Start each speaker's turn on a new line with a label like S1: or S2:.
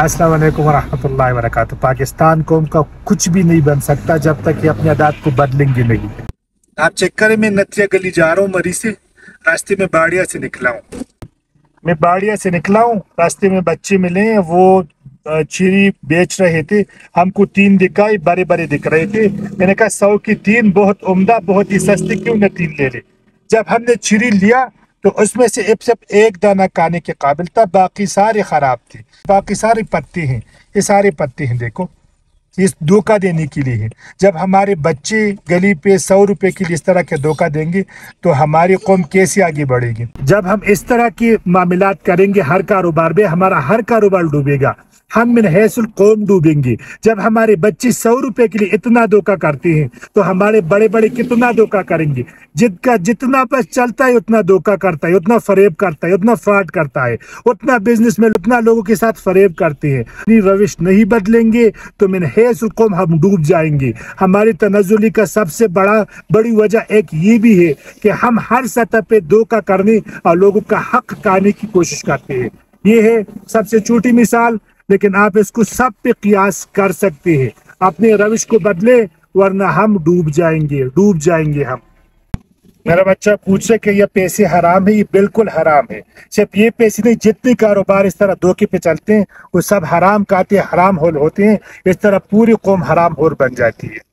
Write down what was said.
S1: अस्सलाम वालेकुम वरहमतुल्लाहि पाकिस्तान कौम का कुछ भी नहीं बन सकता जब तक ये अपनी आदात को बदलेंगे नहीं। आप चेक करें, मैं नतिया गली जा रहा हूँ, मरी से रास्ते में बाड़िया से निकला हूँ। मैं बाड़िया से निकला हूँ, रास्ते में बच्चे मिले वो चिरी बेच रहे थे, हमको तीन दिखाई बड़े बड़े दिख रहे थे। मैंने कहा, सौ की तीन, बहुत उम्दा, बहुत ही सस्ती, क्यों न तीन ले ले? जब हमने चिरी लिया तो उसमें से एक सिर्फ़ एक दाना खाने के काबिल था, बाकी सारे खराब थे। बाकी सारी पत्ती हैं, ये सारी पत्ती हैं, देखो। इस धोखा देने के लिए है। जब हमारे बच्चे गली पे सौ रुपए के लिए इस तरह के धोखा देंगे तो हमारी कौम कैसे आगे बढ़ेगी? जब हम इस तरह के मामला करेंगे, हर कारोबार में हमारा हर कारोबार डूबेगा। हम मिन हैसुल कौम डूबेंगे। जब हमारे बच्चे सौ रुपए के लिए इतना धोखा करते हैं तो हमारे बड़े बड़े कितना धोखा करेंगे? जिनका जितना बस चलता है, उतना धोखा करता है, उतना फरेब करता है, उतना फ्रॉड करता है, उतना बिज़नेस में उतना लोगों के साथ फरेब करते हैं। रविश नहीं बदलेंगे तो मिन हैसुल कौम हम डूब जाएँगे। हमारी तनजुली का सबसे बड़ा, बड़ी वजह एक ये भी है कि हम हर सतह पे धोखा करने और लोगों का हक खाने की कोशिश करते हैं। ये है सबसे छोटी मिसाल, लेकिन आप इसको सब पे कियास कर सकते हैं। अपने रविश को बदले, वरना हम डूब जाएँगे डूब जाएँगे हम। मेरा बच्चा पूछे कि ये पैसे हराम है, ये बिल्कुल हराम है। सिर्फ़ ये पैसे नहीं, जितने कारोबार इस तरह धोखे पे चलते हैं, वो सब हराम काते हराम होल होते हैं, इस तरह पूरी कौम हराम होल बन जाती है।